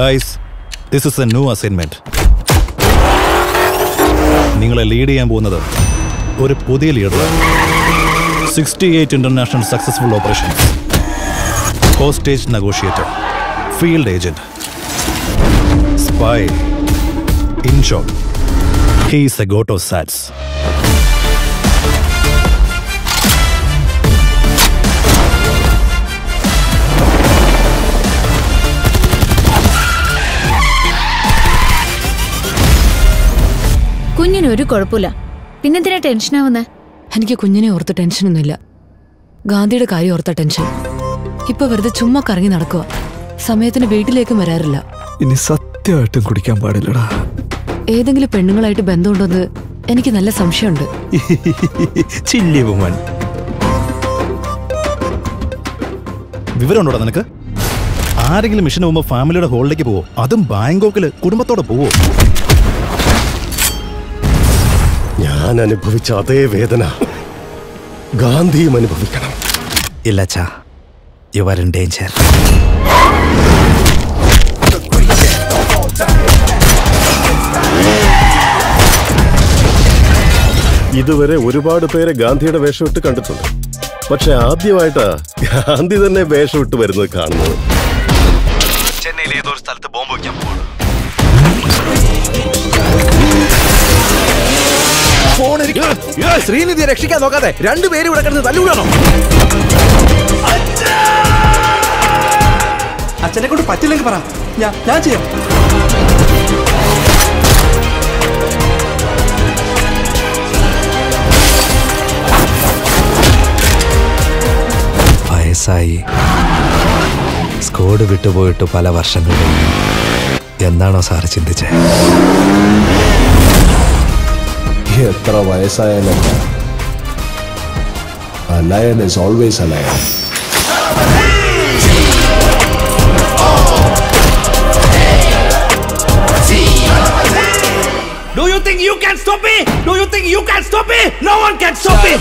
Guys this is a new assignment നിങ്ങളെ lead ചെയ്യാൻ പോകുന്നത് ഒരു പുതിയ leader sixty eight international successful operation hostage negotiator field agent spy in he's a goat of SATS കുഞ്ഞിന് ഒരു കുഴപ്പമില്ല. പിന്നെന്തിനാ ടെൻഷനാവുന്നേ എനിക്ക് കുഞ്ഞിനെ ഓർത്ത് ടെൻഷനൊന്നുമില്ല ഗാന്ധിയുടെ കാര്യം ഓർത്ത ടെൻഷൻ ഇപ്പൊ വെറുതെ ചുമ്മാ കറങ്ങി നടക്കുക സമയത്തിന് വീട്ടിലേക്കും വരാറില്ല. ഇനി സത്യമായിട്ടും കുടിക്കാൻ പാടില്ലടാ. ഏതെങ്കിലും പെണ്ണുങ്ങളായിട്ട് ബന്ധമുണ്ടോന്ന് എനിക്ക് നല്ല സംശയമുണ്ട്. വിവരമുണ്ടോടാ നിനക്ക്? ആരെങ്കിലും മിഷൻ പോകുമ്പോൾ ഫാമിലിയുടെ ഹോളിലേക്ക് പോവോ? അതും ബാങ്കോക്കിൽ കുടുംബത്തോടെ പോവോ? ഞാൻ അനുഭവിച്ച അതേ വേദന ഗാന്ധിയും അനുഭവിക്കണം. ഇല്ല ചാ യു ആർ ഇൻ ഡേഞ്ചർ ഇതുവരെ ഒരുപാട് പേരെ ഗാന്ധിയുടെ വേഷം ഇട്ട് കണ്ടിട്ടുണ്ട്. പക്ഷെ ആദ്യമായിട്ടാ ഗാന്ധി തന്നെ വേഷം ഇട്ട് വരുന്നത് കാണുന്നത്. ചെന്നൈയിലെ ഏതോ ഒരു സ്ഥലത്ത് ബോംബ് വയ്ക്കാൻ പോവാണ് ശ്രീനിധിയെ രക്ഷിക്കാൻ നോക്കാതെ രണ്ടുപേരും ഇവിടെ കിടന്ന് തല്ലുകൂടാണോ? അച്ഛനെ കൊണ്ട് പറ്റില്ലെങ്കിൽ പറ. ഞാൻ ഞാൻ ചെയ്യാം. വയസ്സായി. സ്കോഡ് വിട്ടുപോയിട്ട് പല വർഷങ്ങൾ കഴിഞ്ഞു. എന്താണോ സാറ് ചിന്തിച്ചത് എത്ര വയസ്സായാലും alien is always alien Do you think you can stop me? Do you think you can stop me? No one can stop me.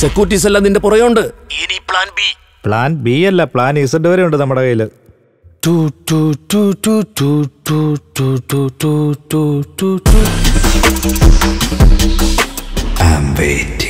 Securities എല്ലാം നിന്റെ പുറയുണ്ട് പ്ലാൻ ബി അല്ല പ്ലാൻ ഇസഡ് വരെ ഉണ്ട് നമ്മുടെ കയ്യിൽ tu tu tu tu tu tu tu tu tu tu tu tu